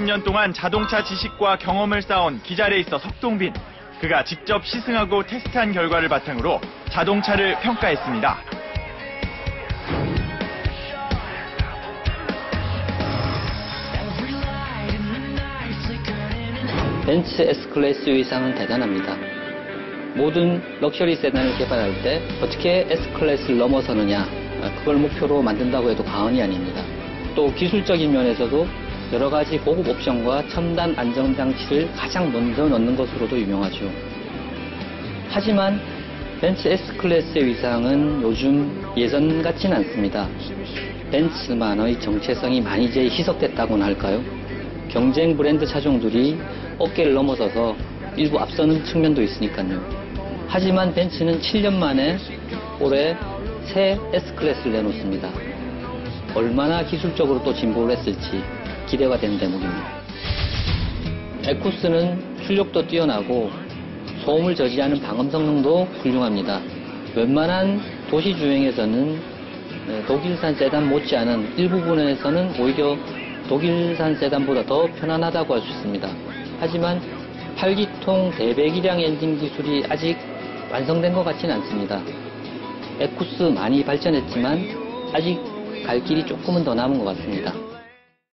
20년 동안 자동차 지식과 경험을 쌓아온 기자레이서 석동빈. 그가 직접 시승하고 테스트한 결과를 바탕으로 자동차를 평가했습니다. 벤츠 S클래스 위상은 대단합니다. 모든 럭셔리 세단을 개발할 때 어떻게 S클래스를 넘어서느냐 아, 그걸 목표로 만든다고 해도 과언이 아닙니다. 또 기술적인 면에서도 여러 가지 고급 옵션과 첨단 안정 장치를 가장 먼저 넣는 것으로도 유명하죠. 하지만 벤츠 S클래스의 위상은 요즘 예전 같진 않습니다. 벤츠만의 정체성이 많이 이제 희석됐다고나 할까요? 경쟁 브랜드 차종들이 어깨를 넘어서서 일부 앞서는 측면도 있으니까요. 하지만 벤츠는 7년 만에 올해 새 S클래스를 내놓습니다. 얼마나 기술적으로 또 진보를 했을지 기대가 되는 대목입니다. 에쿠스는 출력도 뛰어나고 소음을 저지하는 방음 성능도 훌륭합니다. 웬만한 도시 주행에서는 네, 독일산 세단 못지않은 일부분에서는 오히려 독일산 세단보다 더 편안하다고 할 수 있습니다. 하지만 8기통 대배기량 엔진 기술이 아직 완성된 것 같지는 않습니다. 에쿠스 많이 발전했지만 아직 갈 길이 조금은 더 남은 것 같습니다.